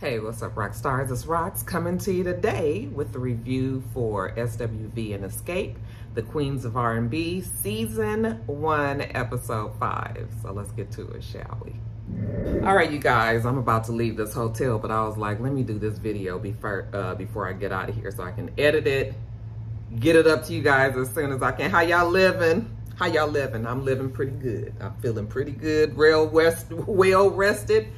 Hey, what's up, Roxstars? It's Rox coming to you today with the review for SWV and Xscape, the Queens of R&B, Season 1, Episode 5. So let's get to it, shall we? All right, you guys, I'm about to leave this hotel, but I was like, let me do this video before, uh, before I get out of here so I can edit it, get it up to you guys as soon as I can. How y'all living? How y'all living? I'm living pretty good. I'm feeling pretty good, real west, well rested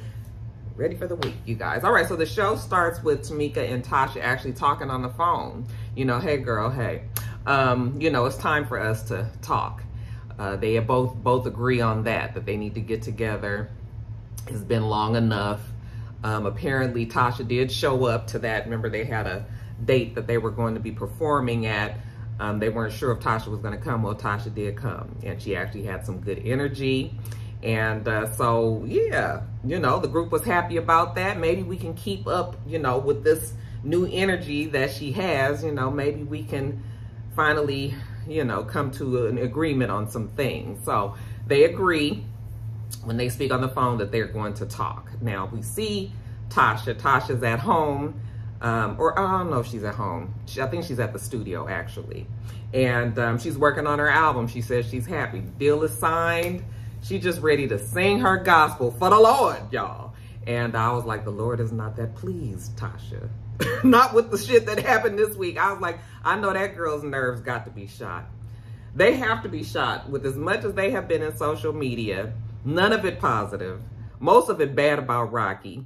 ready for the week, you guys. All right, so the show starts with Tamika and Tasha actually talking on the phone. You know, hey girl, hey, um, you know, it's time for us to talk. Uh, they both both agree on that, that they need to get together. It's been long enough. Um, apparently, Tasha did show up to that. Remember, they had a date that they were going to be performing at. Um, they weren't sure if Tasha was going to come. Well, Tasha did come, and she actually had some good energy. And uh, so, yeah, you know, the group was happy about that. Maybe we can keep up, you know, with this new energy that she has. You know, maybe we can finally, you know, come to an agreement on some things. So they agree when they speak on the phone that they're going to talk. Now we see Tasha. Tasha's at home. Um, or I don't know if she's at home. She, I think she's at the studio actually. And um, she's working on her album. She says she's happy. Deal is signed. She just ready to sing her gospel for the Lord, y'all. And I was like, the Lord is not that pleased, Tasha. not with the shit that happened this week. I was like, I know that girl's nerves got to be shot. They have to be shot with as much as they have been in social media. None of it positive. Most of it bad about Rocky.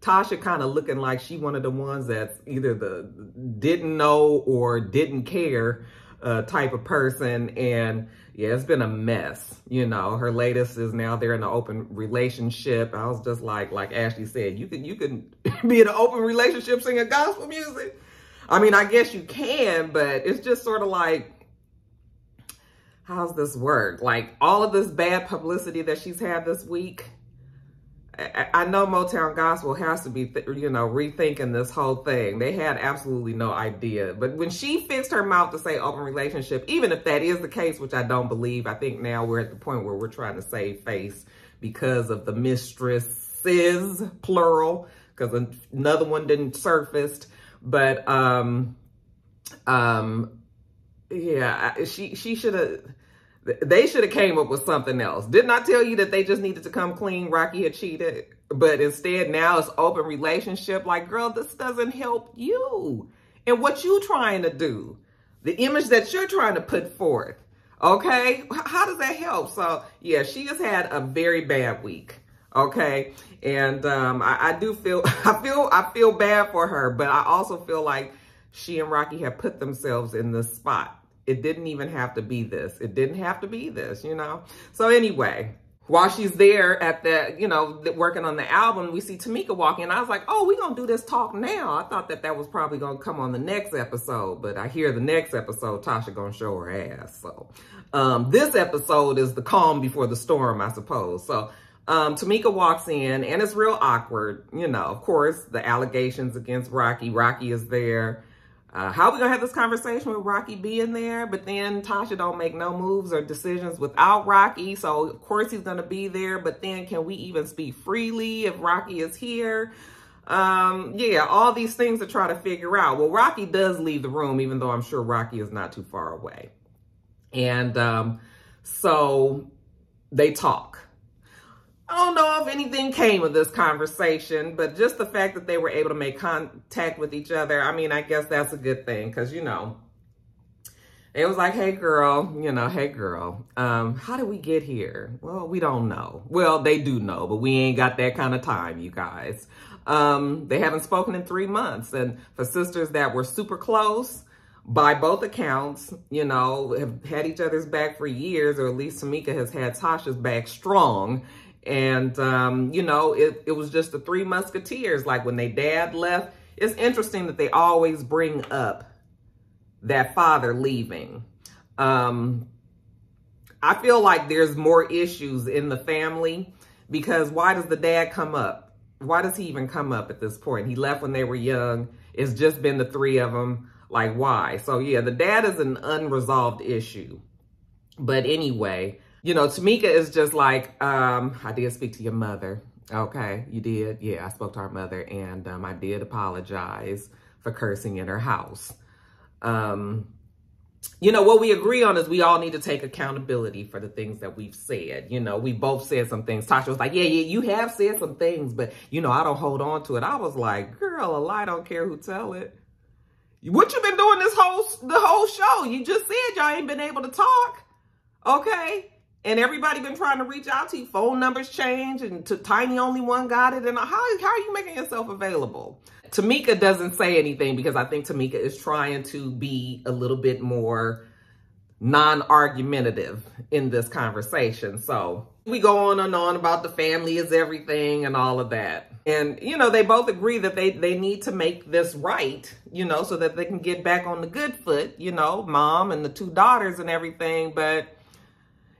Tasha kind of looking like she one of the ones that's either the didn't know or didn't care uh, type of person. And yeah, it's been a mess. You know, her latest is now they're in an open relationship. I was just like, like Ashley said, you can you can be in an open relationship singing gospel music. I mean, I guess you can, but it's just sort of like, how's this work? Like all of this bad publicity that she's had this week I know Motown Gospel has to be, you know, rethinking this whole thing. They had absolutely no idea. But when she fixed her mouth to say open relationship, even if that is the case, which I don't believe, I think now we're at the point where we're trying to save face because of the mistresses, plural, because another one didn't surface. But, um, um, yeah, she, she should have they should have came up with something else. Didn't I tell you that they just needed to come clean? Rocky had cheated. But instead now it's open relationship. Like, girl, this doesn't help you. And what you trying to do. The image that you're trying to put forth. Okay? How does that help? So, yeah, she has had a very bad week. Okay? And um, I, I do feel, I feel, I feel bad for her. But I also feel like she and Rocky have put themselves in this spot it didn't even have to be this. It didn't have to be this, you know? So anyway, while she's there at the, you know, working on the album, we see Tamika walking. And I was like, oh, we're going to do this talk now. I thought that that was probably going to come on the next episode. But I hear the next episode, Tasha going to show her ass. So um, this episode is the calm before the storm, I suppose. So um, Tamika walks in and it's real awkward. You know, of course, the allegations against Rocky. Rocky is there. Uh, how are we gonna have this conversation with Rocky being there? But then Tasha don't make no moves or decisions without Rocky. So of course he's gonna be there. But then can we even speak freely if Rocky is here? Um, yeah, all these things to try to figure out. Well, Rocky does leave the room, even though I'm sure Rocky is not too far away. And um, so they talk. I don't know if anything came of this conversation, but just the fact that they were able to make contact with each other, I mean, I guess that's a good thing because, you know, it was like, hey, girl, you know, hey, girl, um, how did we get here? Well, we don't know. Well, they do know, but we ain't got that kind of time, you guys. Um, they haven't spoken in three months. And for sisters that were super close, by both accounts, you know, have had each other's back for years, or at least Tamika has had Tasha's back strong. And, um, you know, it, it was just the three musketeers. Like when they dad left, it's interesting that they always bring up that father leaving. Um, I feel like there's more issues in the family because why does the dad come up? Why does he even come up at this point? He left when they were young. It's just been the three of them. Like, why? So, yeah, the dad is an unresolved issue. But anyway, you know, Tamika is just like, um, I did speak to your mother. Okay, you did? Yeah, I spoke to our mother and um, I did apologize for cursing in her house. Um, you know, what we agree on is we all need to take accountability for the things that we've said. You know, we both said some things. Tasha was like, yeah, yeah, you have said some things, but, you know, I don't hold on to it. I was like, girl, a lie don't care who tell it. What you been doing this whole, the whole show? You just said y'all ain't been able to talk. Okay. And everybody been trying to reach out to you. Phone numbers change and to Tiny only one got it. And how, how are you making yourself available? Tamika doesn't say anything because I think Tamika is trying to be a little bit more non-argumentative in this conversation. So we go on and on about the family is everything and all of that. And, you know, they both agree that they, they need to make this right, you know, so that they can get back on the good foot, you know, mom and the two daughters and everything. But,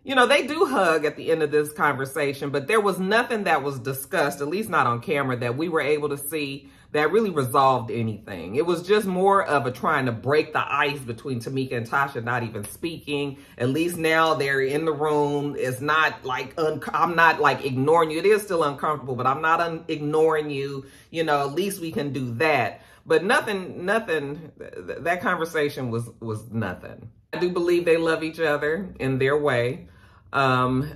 you know, they do hug at the end of this conversation, but there was nothing that was discussed, at least not on camera, that we were able to see that really resolved anything. It was just more of a trying to break the ice between Tamika and Tasha not even speaking. At least now they're in the room. It's not like, I'm not like ignoring you. It is still uncomfortable, but I'm not ignoring you. You know, at least we can do that. But nothing, nothing, th that conversation was, was nothing. I do believe they love each other in their way. Um,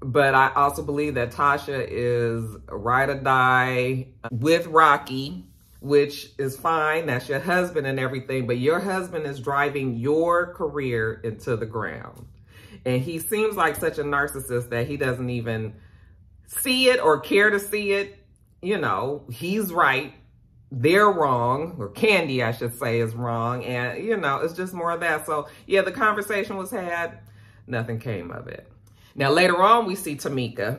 but I also believe that Tasha is ride or die with Rocky, which is fine. That's your husband and everything. But your husband is driving your career into the ground. And he seems like such a narcissist that he doesn't even see it or care to see it. You know, he's right. They're wrong, or Kandi, I should say, is wrong. And, you know, it's just more of that. So, yeah, the conversation was had. Nothing came of it. Now, later on, we see Tamika.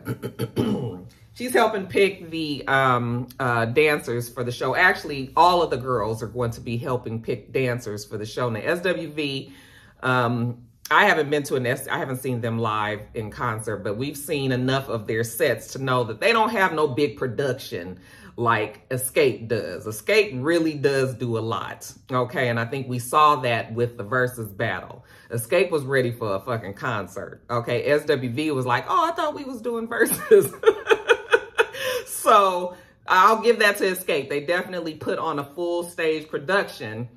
She's helping pick the um, uh, dancers for the show. Actually, all of the girls are going to be helping pick dancers for the show. Now, SWV, um, I haven't been to an S, I haven't seen them live in concert, but we've seen enough of their sets to know that they don't have no big production like Xscape does. Xscape really does do a lot, okay? And I think we saw that with the Verzuz battle. Xscape was ready for a fucking concert, okay? SWV was like, oh, I thought we was doing Verzuz. so I'll give that to Xscape. They definitely put on a full stage production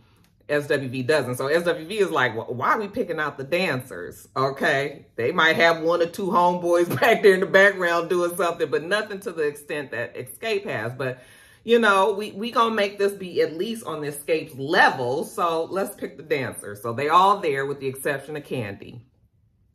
SWV doesn't. So SWV is like, well, why are we picking out the dancers? Okay. They might have one or two homeboys back there in the background doing something, but nothing to the extent that Xscape has. But, you know, we, we gonna make this be at least on the Xscape's level. So let's pick the dancers. So they all there with the exception of Kandi.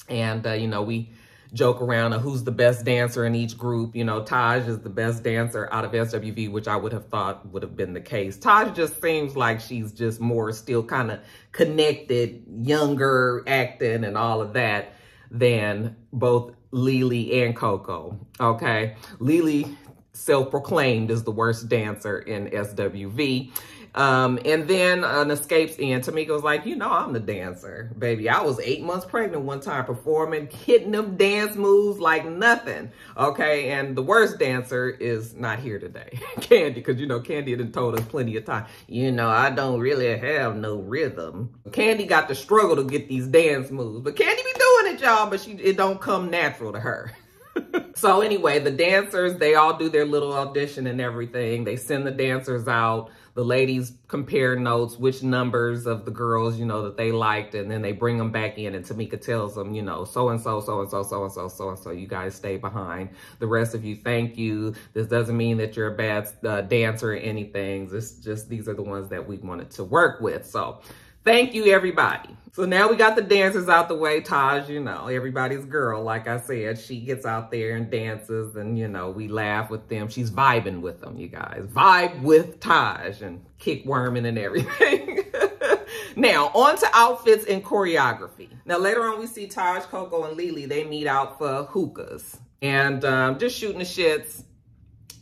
And, uh, you know, we joke around of who's the best dancer in each group. You know, Taj is the best dancer out of SWV, which I would have thought would have been the case. Taj just seems like she's just more still kind of connected, younger acting and all of that than both Lily and Coco, okay? Lily self-proclaimed is the worst dancer in SWV. Um, and then an Xscape's in. Tamika was like, you know, I'm the dancer, baby. I was eight months pregnant one time performing, hitting them dance moves like nothing. Okay. And the worst dancer is not here today. Kandi, because, you know, Kandi had told us plenty of time, you know, I don't really have no rhythm. Kandi got to struggle to get these dance moves, but Kandi be doing it, y'all, but she, it don't come natural to her. so anyway, the dancers, they all do their little audition and everything. They send the dancers out the ladies compare notes, which numbers of the girls, you know, that they liked, and then they bring them back in, and Tamika tells them, you know, so-and-so, so-and-so, so-and-so, so-and-so, you guys stay behind. The rest of you, thank you. This doesn't mean that you're a bad uh, dancer or anything. This just, these are the ones that we wanted to work with. So Thank you, everybody. So now we got the dancers out the way. Taj, you know, everybody's girl, like I said. She gets out there and dances and, you know, we laugh with them. She's vibing with them, you guys. Vibe with Taj and kick worming and everything. now, on to outfits and choreography. Now, later on, we see Taj, Coco, and Lily. They meet out for hookahs and um, just shooting the shits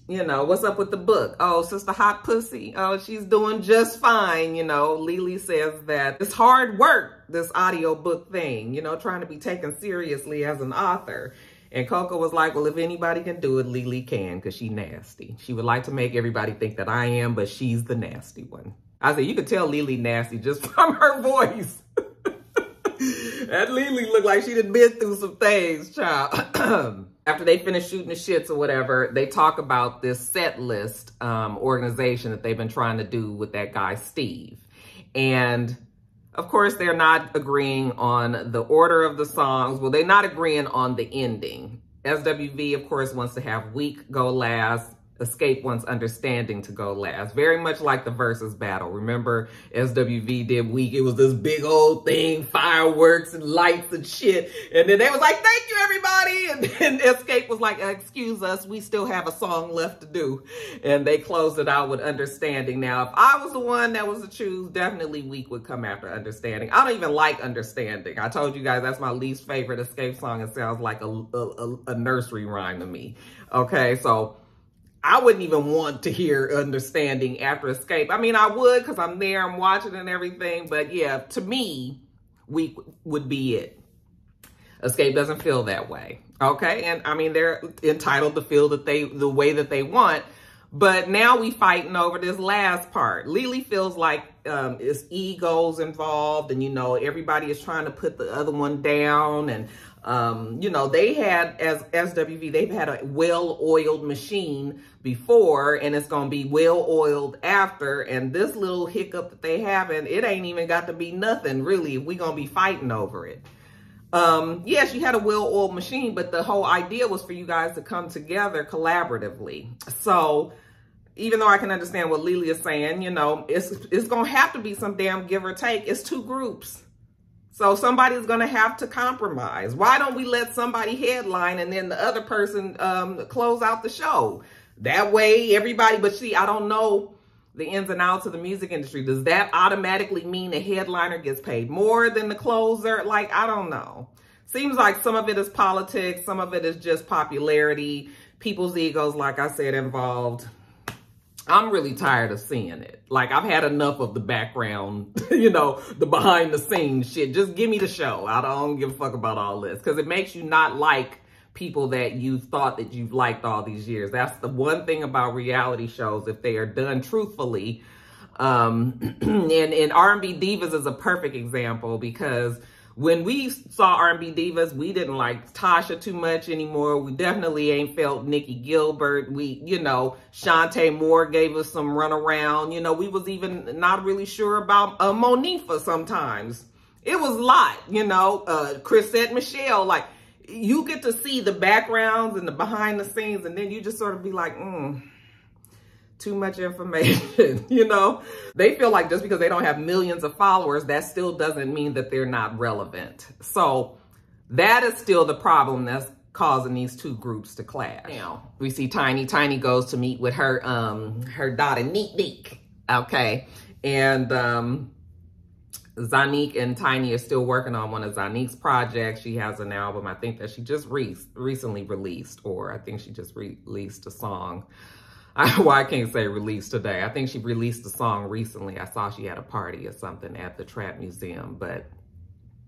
you know, what's up with the book? Oh, Sister Hot Pussy. Oh, she's doing just fine. You know, Lily says that it's hard work, this audiobook thing, you know, trying to be taken seriously as an author. And Coco was like, well, if anybody can do it, Lily can because she nasty. She would like to make everybody think that I am, but she's the nasty one. I said, you could tell Lily nasty just from her voice. that Lily looked like she had been through some things, child. after they finish shooting the shits or whatever, they talk about this set list um, organization that they've been trying to do with that guy, Steve. And of course, they're not agreeing on the order of the songs. Well, they're not agreeing on the ending. SWV, of course, wants to have Weak go last, Xscape wants understanding to go last. Very much like the Verzuz battle. Remember, SWV did weak. It was this big old thing, fireworks and lights and shit. And then they was like, thank you, everybody. And then Xscape was like, excuse us, we still have a song left to do. And they closed it out with understanding. Now, if I was the one that was to choose, definitely weak would come after understanding. I don't even like understanding. I told you guys that's my least favorite Xscape song. It sounds like a, a, a nursery rhyme to me. Okay, so I wouldn't even want to hear understanding after Xscape. I mean, I would because I'm there, I'm watching and everything. But yeah, to me, weak would be it. Xscape doesn't feel that way. Okay. And I mean, they're entitled to feel that they, the way that they want. But now we fighting over this last part. Lily feels like um, it's egos involved and, you know, everybody is trying to put the other one down and um, you know, they had, as SWV, they've had a well-oiled machine before, and it's going to be well-oiled after. And this little hiccup that they having, it ain't even got to be nothing, really. we going to be fighting over it. Um, yes, you had a well-oiled machine, but the whole idea was for you guys to come together collaboratively. So, even though I can understand what Lily is saying, you know, it's, it's going to have to be some damn give or take. It's two groups. So somebody's going to have to compromise. Why don't we let somebody headline and then the other person um, close out the show? That way everybody, but see, I don't know the ins and outs of the music industry. Does that automatically mean the headliner gets paid more than the closer? Like, I don't know. Seems like some of it is politics. Some of it is just popularity. People's egos, like I said, involved. I'm really tired of seeing it. Like I've had enough of the background, you know, the behind the scenes shit. Just give me the show. I don't give a fuck about all this because it makes you not like people that you thought that you've liked all these years. That's the one thing about reality shows if they are done truthfully. Um, and, and R&B Divas is a perfect example because when we saw R&B Divas, we didn't like Tasha too much anymore. We definitely ain't felt Nicci Gilbert. We, you know, Chanté Moore gave us some runaround. You know, we was even not really sure about uh, Monifah sometimes. It was a lot, you know, uh, Chrisette Michele, like, you get to see the backgrounds and the behind the scenes, and then you just sort of be like, hmm too much information, you know? They feel like just because they don't have millions of followers, that still doesn't mean that they're not relevant. So that is still the problem that's causing these two groups to clash. Now, we see Tiny. Tiny goes to meet with her um her daughter, Neek Neek, okay? And um Zonnique and Tiny are still working on one of Zonnique's projects. She has an album, I think that she just re recently released, or I think she just re released a song. I, well, I can't say released today. I think she released a song recently. I saw she had a party or something at the Trap Museum, but,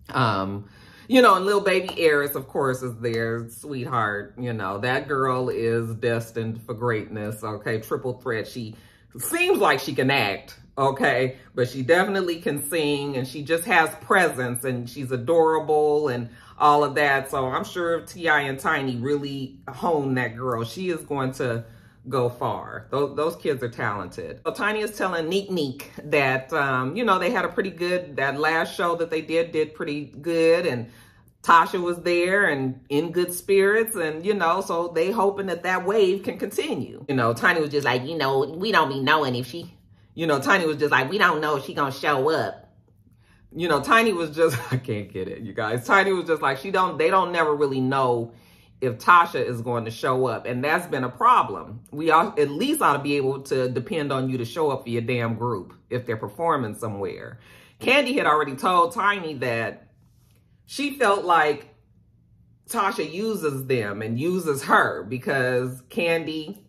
um, you know, and little baby Heiress, of course, is there, sweetheart. You know, that girl is destined for greatness, okay? Triple threat. She seems like she can act, okay? But she definitely can sing and she just has presence and she's adorable and all of that. So I'm sure T.I. and Tiny really hone that girl. She is going to go far. Those, those kids are talented. So Tiny is telling Neek Neek that, um, you know, they had a pretty good, that last show that they did, did pretty good. And Tasha was there and in good spirits. And, you know, so they hoping that that wave can continue. You know, Tiny was just like, you know, we don't be knowing if she, you know, Tiny was just like, we don't know if she gonna show up. You know, Tiny was just, I can't get it, you guys. Tiny was just like, she don't, they don't never really know if Tasha is going to show up. And that's been a problem. We all, at least ought to be able to depend on you to show up for your damn group if they're performing somewhere. Kandi had already told Tiny that she felt like Tasha uses them and uses her because Kandi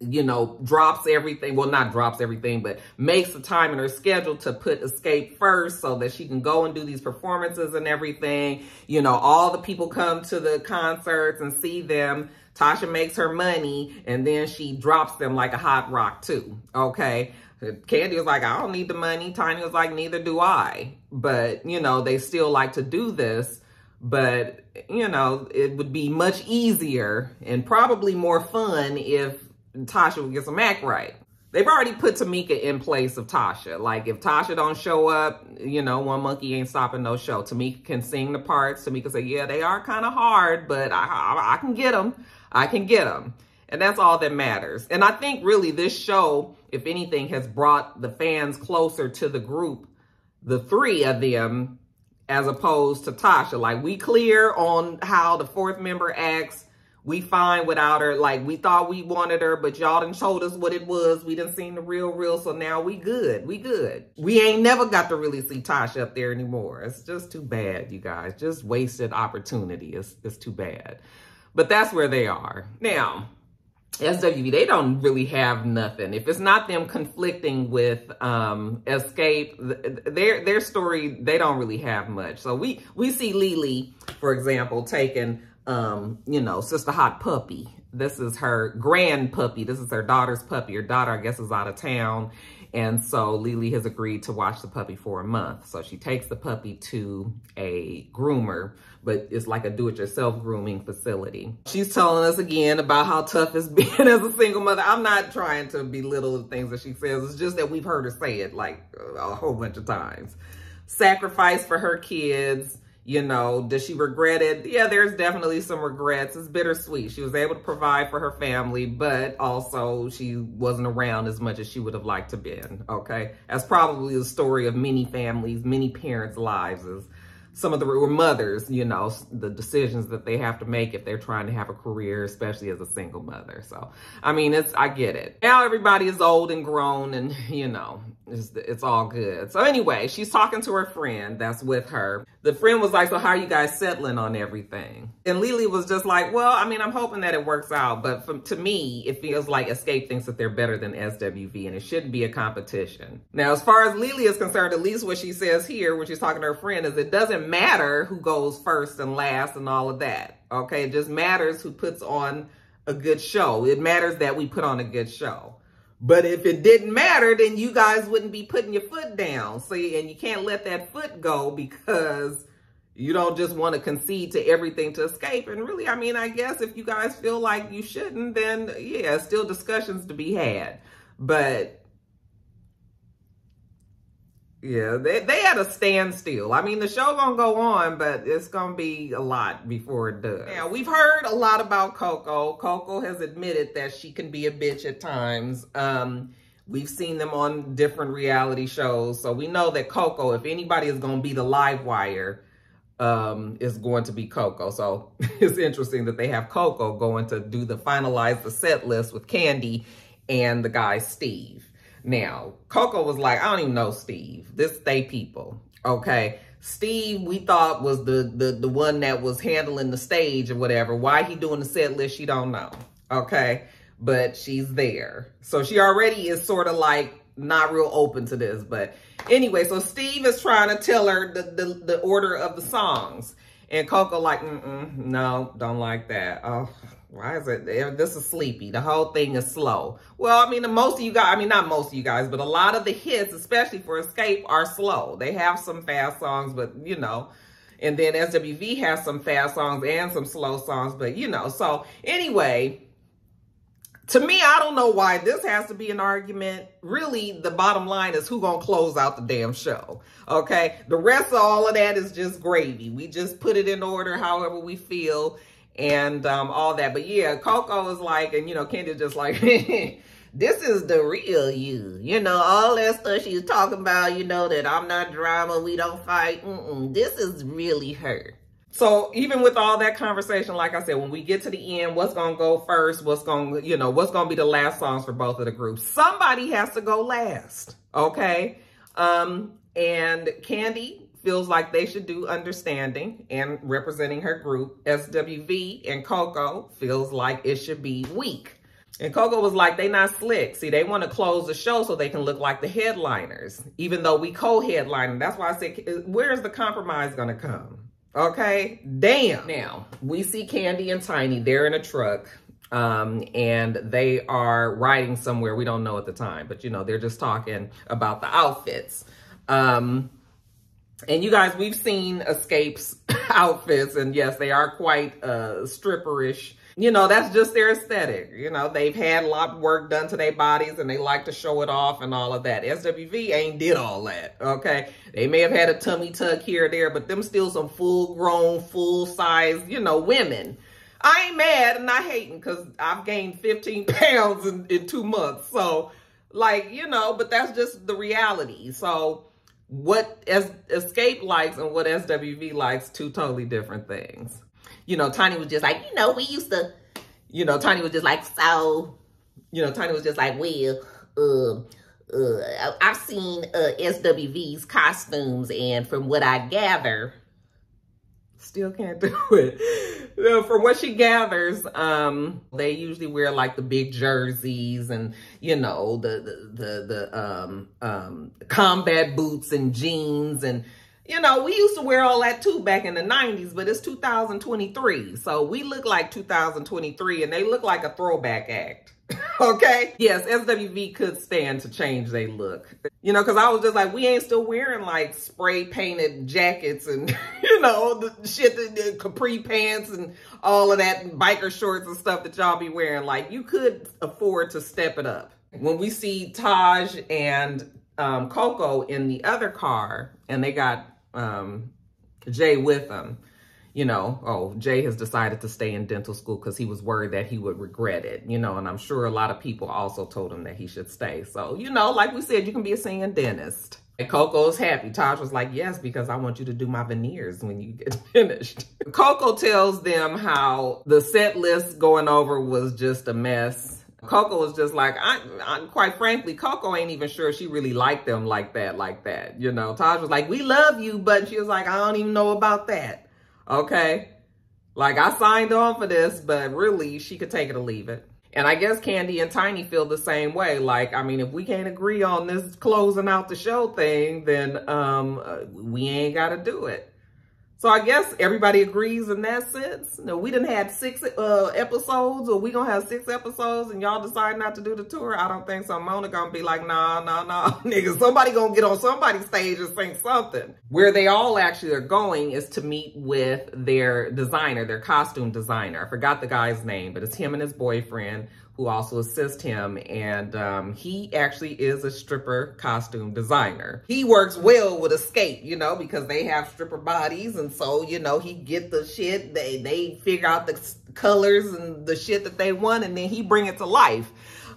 you know, drops everything. Well, not drops everything, but makes the time in her schedule to put Xscape first so that she can go and do these performances and everything. You know, all the people come to the concerts and see them. Tasha makes her money and then she drops them like a hot rock too. Okay. Kandi was like, I don't need the money. Tiny was like, neither do I. But, you know, they still like to do this But, you know, it would be much easier and probably more fun if Tasha would get some act right. They've already put Tamika in place of Tasha. Like, if Tasha don't show up, you know, one monkey ain't stopping no show. Tamika can sing the parts. Tamika say, yeah, they are kind of hard, but I, I, I can get them. I can get them. And that's all that matters. And I think really this show, if anything, has brought the fans closer to the group, the three of them, as opposed to Tasha. Like, we clear on how the fourth member acts. We fine without her. Like, we thought we wanted her, but y'all done told us what it was. We done seen the real, real. So now we good. We good. We ain't never got to really see Tasha up there anymore. It's just too bad, you guys. Just wasted opportunity. It's, it's too bad. But that's where they are. Now, SWV, they don't really have nothing. If it's not them conflicting with um, Xscape, their their story, they don't really have much. So we we see Lily, for example, taking um, you know, Sister Hot Puppy. This is her grand puppy. This is her daughter's puppy. Her daughter, I guess, is out of town. And so Lily has agreed to watch the puppy for a month. So she takes the puppy to a groomer, but it's like a do-it-yourself grooming facility. She's telling us again about how tough it's been as a single mother. I'm not trying to belittle the things that she says. It's just that we've heard her say it like a whole bunch of times. Sacrifice for her kids, you know, does she regret it? Yeah, there's definitely some regrets. It's bittersweet. She was able to provide for her family, but also she wasn't around as much as she would have liked to been, okay? That's probably the story of many families, many parents' lives is some of the or mothers, you know, the decisions that they have to make if they're trying to have a career, especially as a single mother. So, I mean, it's, I get it. Now everybody is old and grown and, you know, it's, it's all good. So anyway, she's talking to her friend that's with her. The friend was like, so how are you guys settling on everything? And Lily was just like, well, I mean, I'm hoping that it works out. But to me, it feels like Xscape thinks that they're better than SWV and it shouldn't be a competition. Now, as far as Lily is concerned, at least what she says here when she's talking to her friend is it doesn't matter who goes first and last and all of that. Okay, it just matters who puts on a good show. It matters that we put on a good show. But if it didn't matter, then you guys wouldn't be putting your foot down. See, and you can't let that foot go because you don't just want to concede to everything to Xscape. And really, I mean, I guess if you guys feel like you shouldn't, then yeah, still discussions to be had. But yeah, they, they had a standstill. I mean, the show gonna go on, but it's gonna be a lot before it does. Yeah, we've heard a lot about Coco. Coco has admitted that she can be a bitch at times. Um, we've seen them on different reality shows. So we know that Coco, if anybody is gonna be the live wire, um, is going to be Coco. So it's interesting that they have Coco going to do the finalize the set list with Kandi and the guy Steve. Now, Coco was like, I don't even know Steve. This they people. Okay. Steve, we thought was the, the, the one that was handling the stage or whatever. Why he doing the set list, she don't know. Okay. But she's there. So she already is sort of like not real open to this. But anyway, so Steve is trying to tell her the, the, the order of the songs. And Coco like, mm, -mm no, don't like that. Oh, why is it, this is sleepy. The whole thing is slow. Well, I mean, the most of you guys, I mean, not most of you guys, but a lot of the hits, especially for Xscape, are slow. They have some fast songs, but you know, and then SWV has some fast songs and some slow songs, but you know, so anyway, to me, I don't know why this has to be an argument. Really, the bottom line is who gonna close out the damn show, okay? The rest of all of that is just gravy. We just put it in order however we feel and um, all that. But yeah, Coco is like, and you know, Kandi just like, this is the real you. You know, all that stuff she's talking about, you know, that I'm not drama, we don't fight. Mm -mm, this is really her. So even with all that conversation, like I said, when we get to the end, what's going to go first? What's going to, you know, what's going to be the last songs for both of the groups? Somebody has to go last. Okay. Um, and Kandi feels like they should do understanding and representing her group. SWV and Coco feels like it should be weak. And Coco was like, they not slick. See, they want to close the show so they can look like the headliners, even though we co-headline. That's why I said, where's the compromise going to come? Okay, damn. Now, we see Kandi and Tiny. They're in a truck um, and they are riding somewhere. We don't know at the time, but you know, they're just talking about the outfits. Um, And you guys, we've seen Xscape's outfits, and yes, they are quite uh, stripperish. You know, that's just their aesthetic. You know, they've had a lot of work done to their bodies and they like to show it off and all of that. SWV ain't did all that, okay? They may have had a tummy tuck here or there, but them still some full-grown, full-size, you know, women. I ain't mad and not hating because I've gained 15 pounds in, in two months. So, like, you know, but that's just the reality. So, what as Xscape likes and what SWV likes, two totally different things. You know, Tiny was just like, you know, we used to, you know, Tiny was just like, so, you know, Tiny was just like, well, uh, uh, I've seen uh, SWV's costumes, and from what I gather, still can't do it. from what she gathers, um, they usually wear like the big jerseys and you know the the the, the um um combat boots and jeans and you know, we used to wear all that too back in the 90s, but it's 2023. So we look like 2023 and they look like a throwback act. okay? Yes, SWV could stand to change their look. You know, because I was just like, we ain't still wearing like spray painted jackets and, you know, the shit, the, the capri pants and all of that biker shorts and stuff that y'all be wearing. Like, you could afford to step it up. When we see Taj and um, Coco in the other car and they got um, Jay with him, you know, oh, Jay has decided to stay in dental school because he was worried that he would regret it, you know, and I'm sure a lot of people also told him that he should stay. So, you know, like we said, you can be a singing dentist. And Coco's happy. Taj was like, yes, because I want you to do my veneers when you get finished. Coco tells them how the set list going over was just a mess Coco was just like, I, I, quite frankly, Coco ain't even sure she really liked them like that, like that. You know, Taj was like, we love you, but she was like, I don't even know about that. Okay. Like I signed on for this, but really she could take it or leave it. And I guess Kandi and Tiny feel the same way. Like, I mean, if we can't agree on this closing out the show thing, then um, uh, we ain't got to do it. So I guess everybody agrees in that sense. No, we didn't have six uh, episodes or we gonna have six episodes and y'all decide not to do the tour. I don't think so. Mona gonna be like, nah, nah, nah, nigga. Somebody gonna get on somebody's stage and sing something. Where they all actually are going is to meet with their designer, their costume designer. I forgot the guy's name, but it's him and his boyfriend who also assist him. And um, he actually is a stripper costume designer. He works well with Xscape, you know, because they have stripper bodies. And so, you know, he get the shit, they, they figure out the colors and the shit that they want, and then he bring it to life.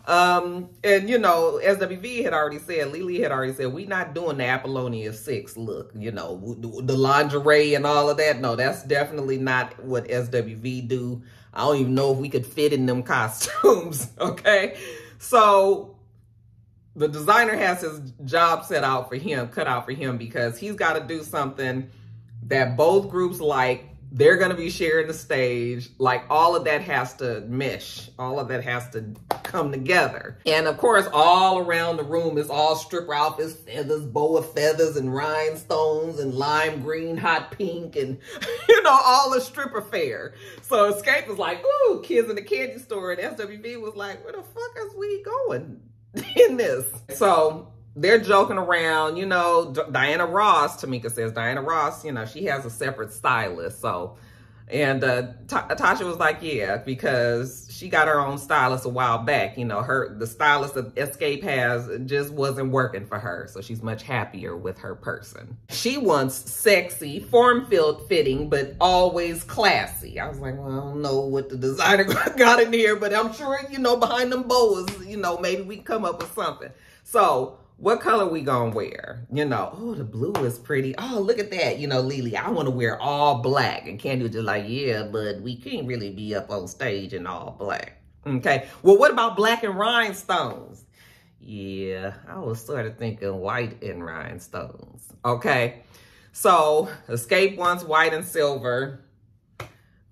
Um, and you know, SWV had already said, Lily had already said, we not doing the Apollonia 6 look, you know, the lingerie and all of that. No, that's definitely not what SWV do. I don't even know if we could fit in them costumes, okay? So the designer has his job set out for him, cut out for him because he's got to do something that both groups like they're going to be sharing the stage. Like all of that has to mesh. All of that has to come together. And of course, all around the room is all stripper outfits, feathers, boa feathers and rhinestones and lime green, hot pink and, you know, all the stripper fair. So Xscape was like, ooh, kids in the candy store. And SWV was like, where the fuck is we going in this? So they're joking around, you know, Diana Ross, Tamika says, Diana Ross, you know, she has a separate stylist. So, and uh, Tasha was like, yeah, because she got her own stylist a while back. You know, her the stylist that Xscape has just wasn't working for her. So she's much happier with her person. She wants sexy, form-filled fitting, but always classy. I was like, well, I don't know what the designer got in here, but I'm sure, you know, behind them bows, you know, maybe we can come up with something. So what color we gonna wear? You know, oh, the blue is pretty. Oh, look at that. You know, Lily, I want to wear all black. And Kandi was just like, yeah, but we can't really be up on stage in all black. Okay. Well, what about black and rhinestones? Yeah, I was sort of thinking white and rhinestones. Okay. So, Xscape wants white and silver,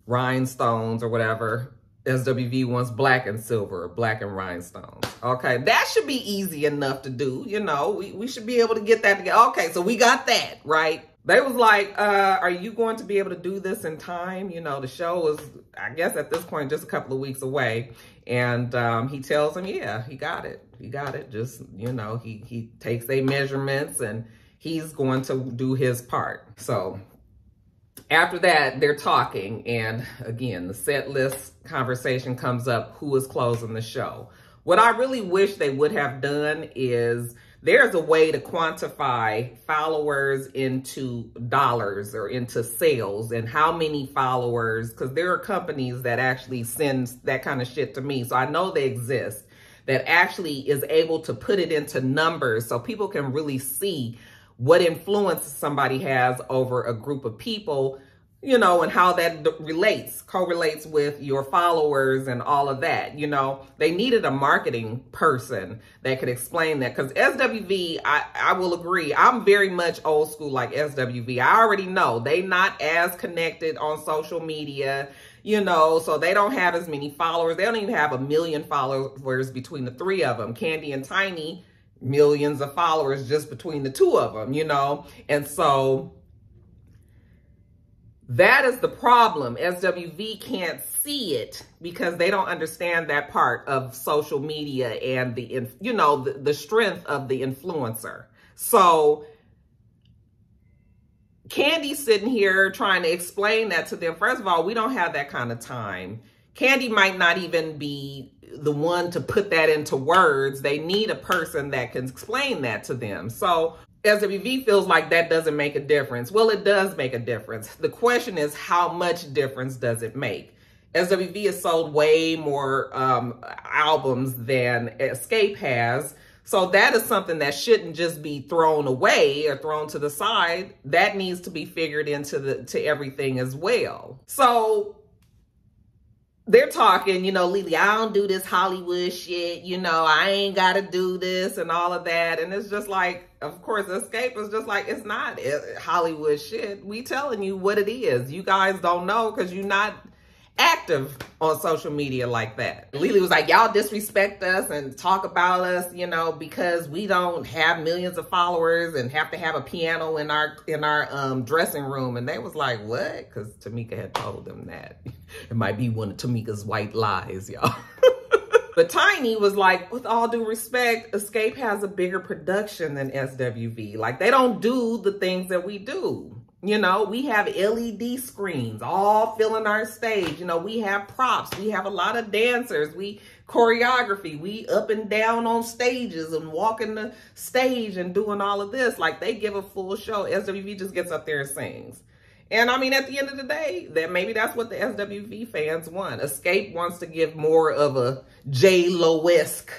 rhinestones or whatever. SWV wants black and silver, black and rhinestones. Okay, that should be easy enough to do. You know, we, we should be able to get that together. Okay, so we got that, right? They was like, uh, are you going to be able to do this in time? You know, the show was, I guess at this point, just a couple of weeks away. And um, he tells him, yeah, he got it. He got it. Just, you know, he, he takes their measurements and he's going to do his part. So after that, they're talking. And again, the set list conversation comes up. Who is closing the show? What I really wish they would have done is there's a way to quantify followers into dollars or into sales and how many followers, because there are companies that actually send that kind of shit to me. So I know they exist that actually is able to put it into numbers so people can really see what influence somebody has over a group of people you know, and how that relates, correlates with your followers and all of that. You know, they needed a marketing person that could explain that because SWV, I, I will agree, I'm very much old school like SWV. I already know they not as connected on social media, you know, so they don't have as many followers. They don't even have a million followers between the three of them. Kandi and Tiny, millions of followers just between the two of them, you know, and so that is the problem. SWV can't see it because they don't understand that part of social media and the, you know, the, the strength of the influencer. So Kandi's sitting here trying to explain that to them. First of all, we don't have that kind of time. Kandi might not even be the one to put that into words. They need a person that can explain that to them. So SWV feels like that doesn't make a difference. Well, it does make a difference. The question is, how much difference does it make? SWV has sold way more um, albums than Xscape has. So that is something that shouldn't just be thrown away or thrown to the side. That needs to be figured into the to everything as well. So they're talking, you know, Lily, I don't do this Hollywood shit, you know, I ain't got to do this and all of that. And it's just like, of course, Xscape is just like, it's not eh, Hollywood shit. We telling you what it is. You guys don't know because you're not active on social media like that. Lily was like, y'all disrespect us and talk about us, you know, because we don't have millions of followers and have to have a piano in our in our um, dressing room. And they was like, what? Because Tamika had told them that. It might be one of Tamika's white lies, y'all. But Tiny was like, with all due respect, Xscape has a bigger production than SWV. Like, they don't do the things that we do. You know, we have LED screens all filling our stage. You know, we have props. We have a lot of dancers. We choreography. We up and down on stages and walking the stage and doing all of this. Like they give a full show. SWV just gets up there and sings. And I mean, at the end of the day, that maybe that's what the SWV fans want. Xscape wants to give more of a J Lo-esque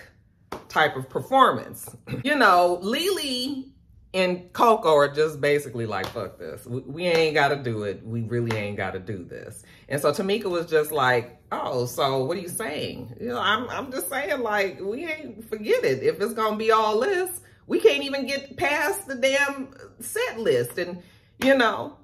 type of performance. you know, Lily and Coco are just basically like, fuck this. We, we ain't got to do it. We really ain't got to do this. And so Tamika was just like, oh, so what are you saying? You know, I'm, I'm just saying like, we ain't, forget it. If it's going to be all this, we can't even get past the damn set list. And, you know,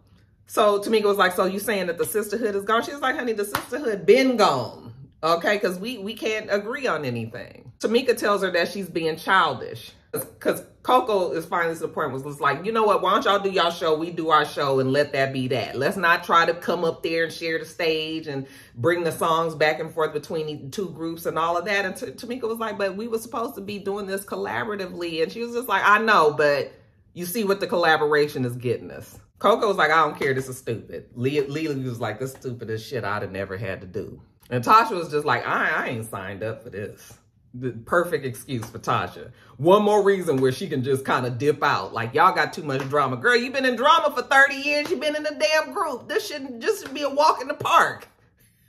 so Tamika was like, so you saying that the sisterhood is gone? She was like, honey, the sisterhood been gone. Okay, because we, we can't agree on anything. Tamika tells her that she's being childish because Coco is finally to the point was like, you know what? Why don't y'all do y'all show? We do our show and let that be that. Let's not try to come up there and share the stage and bring the songs back and forth between the two groups and all of that. And Tamika was like, but we were supposed to be doing this collaboratively. And she was just like, I know, but you see what the collaboration is getting us. Coco was like, I don't care. This is stupid. Lily was like, this stupidest shit I'd have never had to do. And Tasha was just like, I, I ain't signed up for this the perfect excuse for Tasha. One more reason where she can just kind of dip out. Like, y'all got too much drama. Girl, you've been in drama for 30 years. You've been in a damn group. This shouldn't just be a walk in the park.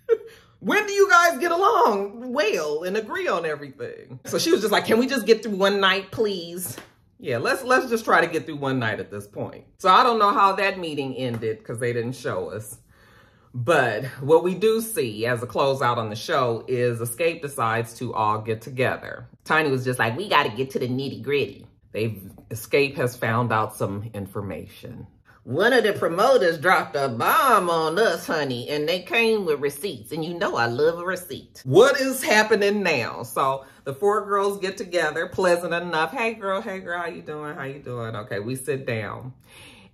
when do you guys get along well and agree on everything? So she was just like, can we just get through one night, please? Yeah, let's let's just try to get through one night at this point. So I don't know how that meeting ended because they didn't show us. But what we do see as a closeout on the show is Xscape decides to all get together. Tiny was just like, we got to get to the nitty gritty. They've Xscape has found out some information. One of the promoters dropped a bomb on us, honey, and they came with receipts. And you know I love a receipt. What is happening now? So the four girls get together, pleasant enough. Hey girl, hey girl, how you doing? How you doing? Okay, we sit down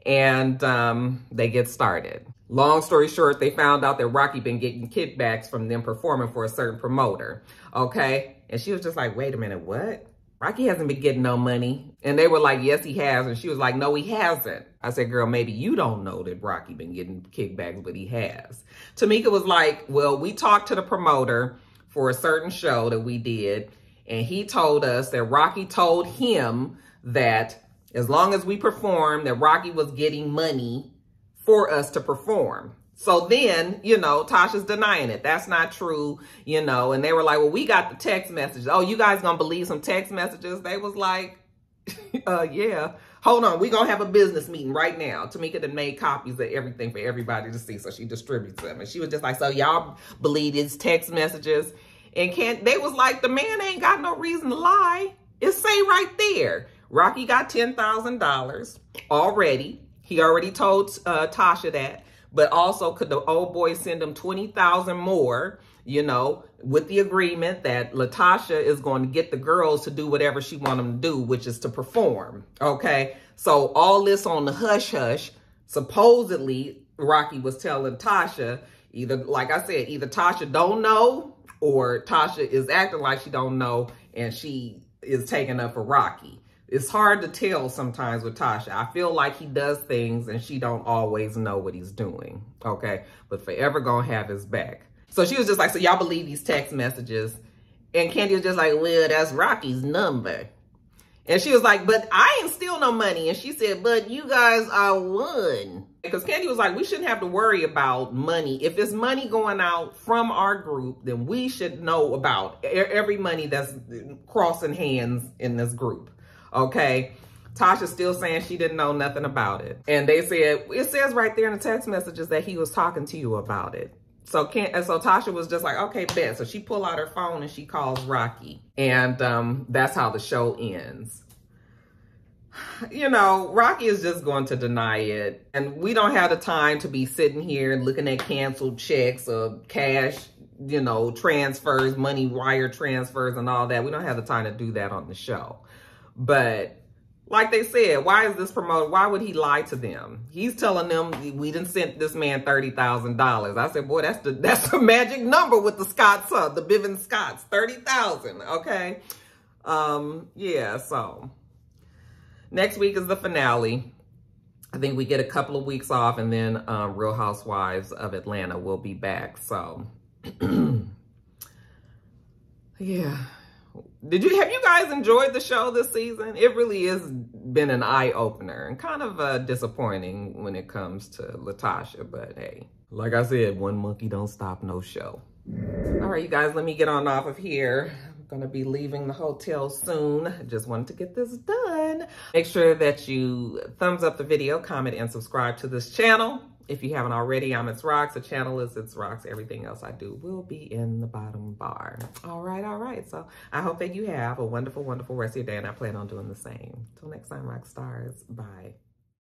and um, they get started. Long story short, they found out that Rocky been getting kickbacks from them performing for a certain promoter. Okay. And she was just like, wait a minute, what? Rocky hasn't been getting no money. And they were like, yes, he has. And she was like, no, he hasn't. I said, girl, maybe you don't know that Rocky been getting kickbacks, but he has. Tamika was like, well, we talked to the promoter for a certain show that we did. And he told us that Rocky told him that as long as we performed, that Rocky was getting money for us to perform. So then, you know, Tasha's denying it. That's not true, you know. And they were like, well, we got the text messages. Oh, you guys gonna believe some text messages? They was like, uh, yeah. Hold on, we gonna have a business meeting right now. Tamika done made copies of everything for everybody to see, so she distributes them. And she was just like, so y'all believe these text messages? And can't, they was like, the man ain't got no reason to lie. It say right there. Rocky got $10,000 already. He already told uh, Tasha that but also could the old boy send him 20,000 more, you know, with the agreement that Latasha is going to get the girls to do whatever she want them to do, which is to perform. Okay. So all this on the hush hush, supposedly Rocky was telling Tasha either, like I said, either Tasha don't know or Tasha is acting like she don't know and she is taking up for Rocky it's hard to tell sometimes with Tasha. I feel like he does things and she don't always know what he's doing. Okay. But forever gonna have his back. So she was just like, so y'all believe these text messages? And Kandi was just like, well, that's Rocky's number. And she was like, but I ain't steal no money. And she said, but you guys are one. Because Kandi was like, we shouldn't have to worry about money. If it's money going out from our group, then we should know about every money that's crossing hands in this group okay? Tasha's still saying she didn't know nothing about it. And they said, it says right there in the text messages that he was talking to you about it. So can so Tasha was just like, okay, bet. So she pull out her phone and she calls Rocky. And um, that's how the show ends. You know, Rocky is just going to deny it. And we don't have the time to be sitting here and looking at canceled checks or cash, you know, transfers, money wire transfers and all that. We don't have the time to do that on the show. But like they said, why is this promoter? Why would he lie to them? He's telling them we didn't send this man thirty thousand dollars. I said, boy, that's the that's the magic number with the Scotts, huh? The Bivens Scotts, thirty thousand. Okay, um, yeah. So next week is the finale. I think we get a couple of weeks off, and then um, Real Housewives of Atlanta will be back. So yeah. Did you have you guys enjoyed the show this season? It really has been an eye opener and kind of uh, disappointing when it comes to Latasha. But hey, like I said, one monkey don't stop no show. All right, you guys, let me get on off of here. I'm gonna be leaving the hotel soon. Just wanted to get this done. Make sure that you thumbs up the video, comment, and subscribe to this channel. If you haven't already, I'm itsrox. The channel is itsrox. Everything else I do will be in the bottom bar. All right, all right. So I hope that you have a wonderful, wonderful rest of your day, and I plan on doing the same. Till next time, Roxstars. Bye.